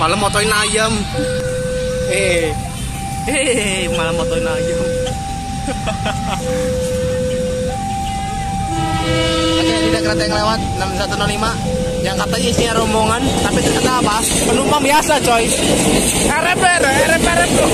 malam motoin ayam eh eh malam motoin ayam Oke, ada kereta yang lewat 6105 yang katanya isinya rombongan, tapi ternyata apa? Penumpang biasa, coy. RPR, RPR tuh.